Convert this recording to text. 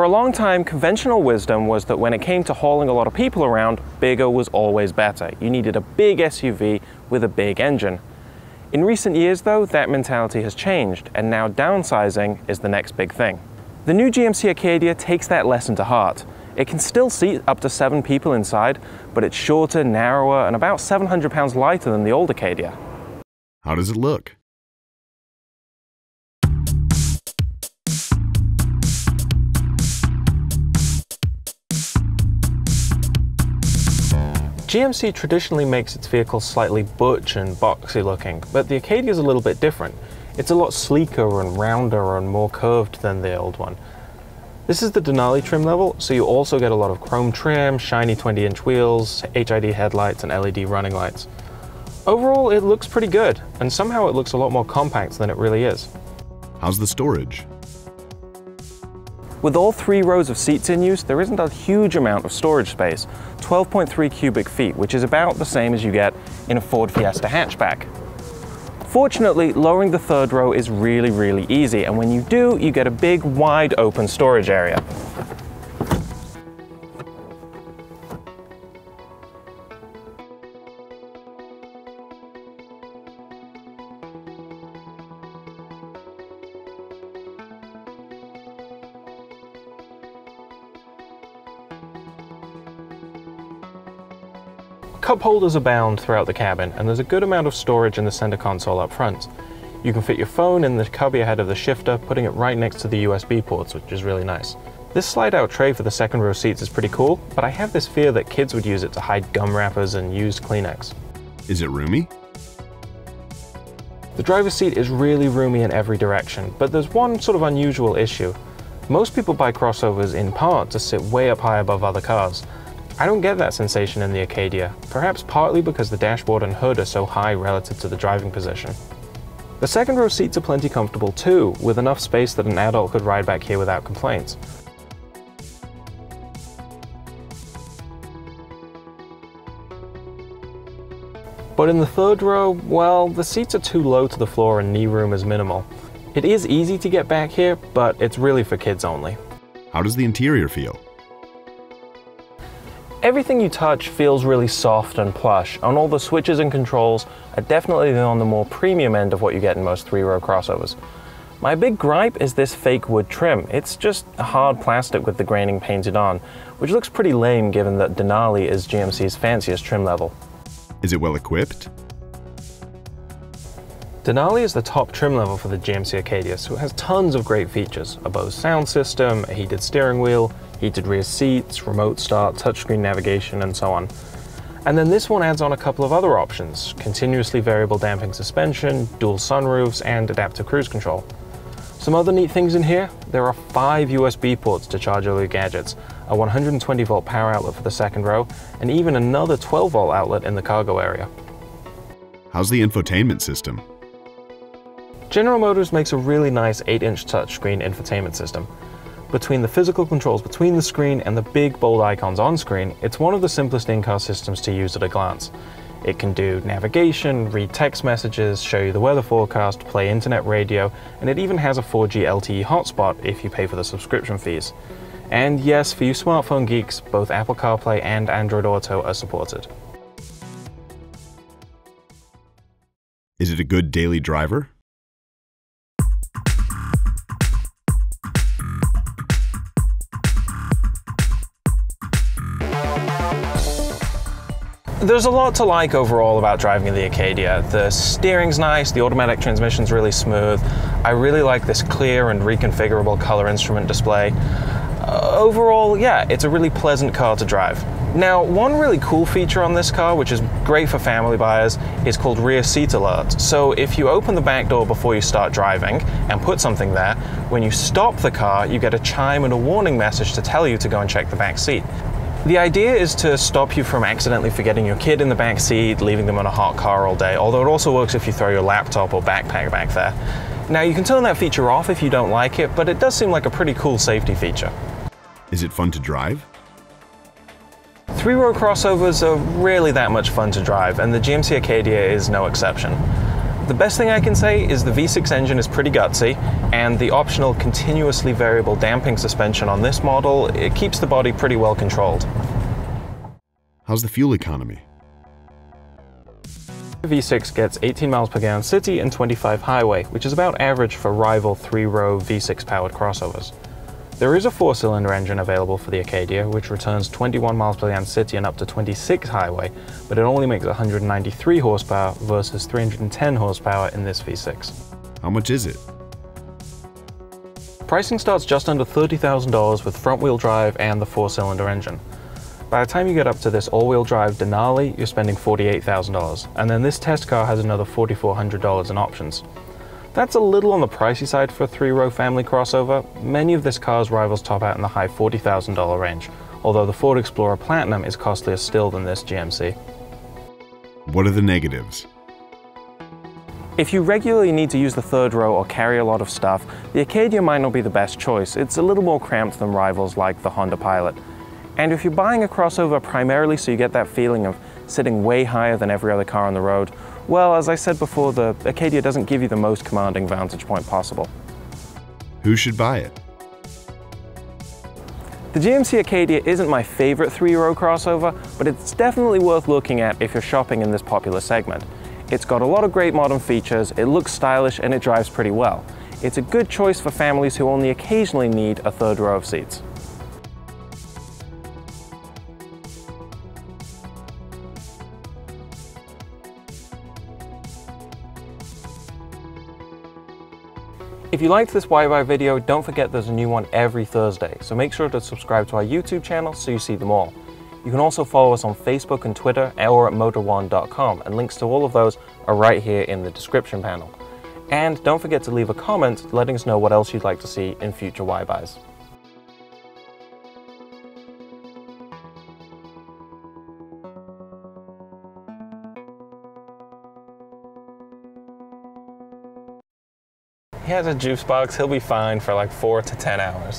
For a long time, conventional wisdom was that when it came to hauling a lot of people around, bigger was always better. You needed a big SUV with a big engine. In recent years, though, that mentality has changed, and now downsizing is the next big thing. The new GMC Acadia takes that lesson to heart. It can still seat up to seven people inside, but it's shorter, narrower, and about 700 pounds lighter than the old Acadia. How does it look? GMC traditionally makes its vehicles slightly butch and boxy looking, but the Acadia is a little bit different. It's a lot sleeker and rounder and more curved than the old one. This is the Denali trim level, so you also get a lot of chrome trim, shiny 20 inch wheels, HID headlights, and LED running lights. Overall, it looks pretty good, and somehow it looks a lot more compact than it really is. How's the storage? With all three rows of seats in use, there isn't a huge amount of storage space, 12.3 cubic feet, which is about the same as you get in a Ford Fiesta hatchback. Fortunately, lowering the third row is really, really easy, and when you do, you get a big, wide open storage area. Cup holders abound throughout the cabin, and there's a good amount of storage in the center console up front. You can fit your phone in the cubby ahead of the shifter, putting it right next to the USB ports, which is really nice. This slide-out tray for the second row seats is pretty cool, but I have this fear that kids would use it to hide gum wrappers and used Kleenex. Is it roomy? The driver's seat is really roomy in every direction, but there's one sort of unusual issue. Most people buy crossovers in part to sit way up high above other cars, I don't get that sensation in the Acadia, perhaps partly because the dashboard and hood are so high relative to the driving position. The second row seats are plenty comfortable too, with enough space that an adult could ride back here without complaints. But in the third row, well, the seats are too low to the floor and knee room is minimal. It is easy to get back here, but it's really for kids only. How does the interior feel? Everything you touch feels really soft and plush, and all the switches and controls are definitely on the more premium end of what you get in most three-row crossovers. My big gripe is this fake wood trim. It's just hard plastic with the graining painted on, which looks pretty lame given that Denali is GMC's fanciest trim level. Is it well equipped? Denali is the top trim level for the GMC Acadia, so it has tons of great features. A Bose sound system, a heated steering wheel, heated rear seats, remote start, touchscreen navigation, and so on. And then this one adds on a couple of other options, continuously variable damping suspension, dual sunroofs, and adaptive cruise control. Some other neat things in here, there are five USB ports to charge all your gadgets, a 120 volt power outlet for the second row, and even another 12 volt outlet in the cargo area. How's the infotainment system? General Motors makes a really nice 8-inch touchscreen infotainment system. Between the physical controls between the screen and the big bold icons on screen, it's one of the simplest in-car systems to use at a glance. It can do navigation, read text messages, show you the weather forecast, play internet radio, and it even has a 4G LTE hotspot if you pay for the subscription fees. And yes, for you smartphone geeks, both Apple CarPlay and Android Auto are supported. Is it a good daily driver? There's a lot to like overall about driving the Acadia. The steering's nice, the automatic transmission's really smooth. I really like this clear and reconfigurable color instrument display. Uh, overall, yeah, it's a really pleasant car to drive. Now, one really cool feature on this car, which is great for family buyers, is called rear seat alert. So if you open the back door before you start driving and put something there, when you stop the car, you get a chime and a warning message to tell you to go and check the back seat. The idea is to stop you from accidentally forgetting your kid in the back seat, leaving them in a hot car all day, although it also works if you throw your laptop or backpack back there. Now you can turn that feature off if you don't like it, but it does seem like a pretty cool safety feature. Is it fun to drive? Three-row crossovers are really that much fun to drive, and the GMC Acadia is no exception. The best thing I can say is the V6 engine is pretty gutsy, and the optional continuously variable damping suspension on this model, it keeps the body pretty well controlled. How's the fuel economy? The V6 gets 18 miles per gallon city and 25 highway, which is about average for rival three-row V6 powered crossovers. There is a four-cylinder engine available for the Acadia, which returns 21 miles per gallon city and up to 26 highway, but it only makes 193 horsepower versus 310 horsepower in this V6. How much is it? Pricing starts just under $30,000 with front-wheel drive and the four-cylinder engine. By the time you get up to this all-wheel drive Denali, you're spending $48,000, and then this test car has another $4,400 in options. That's a little on the pricey side for a three-row family crossover. Many of this car's rivals top out in the high $40,000 range, although the Ford Explorer Platinum is costlier still than this GMC. What are the negatives? If you regularly need to use the third row or carry a lot of stuff, the Acadia might not be the best choice. It's a little more cramped than rivals like the Honda Pilot. And if you're buying a crossover primarily so you get that feeling of sitting way higher than every other car on the road, well, as I said before, the Acadia doesn't give you the most commanding vantage point possible. Who should buy it? The GMC Acadia isn't my favorite three-row crossover, but it's definitely worth looking at if you're shopping in this popular segment. It's got a lot of great modern features, it looks stylish, and it drives pretty well. It's a good choice for families who only occasionally need a third row of seats. If you liked this Buy video, don't forget there's a new one every Thursday, so make sure to subscribe to our YouTube channel so you see them all. You can also follow us on Facebook and Twitter or at motor1.com, and links to all of those are right here in the description panel. And don't forget to leave a comment letting us know what else you'd like to see in future Why He has a juice box, he'll be fine for like four to 10 hours.